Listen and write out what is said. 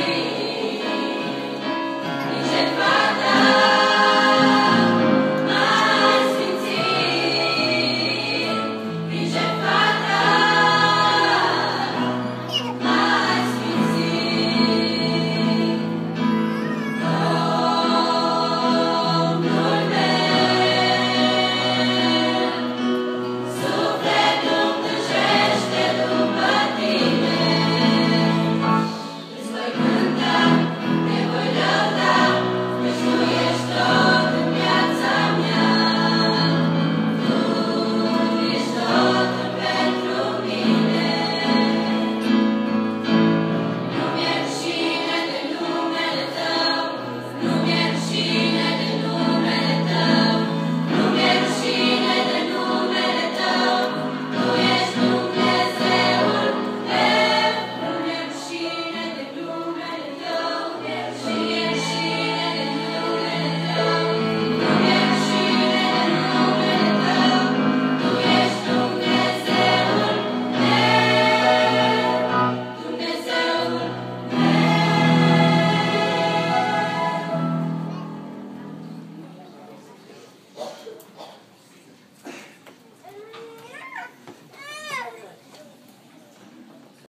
Amen. Lumière.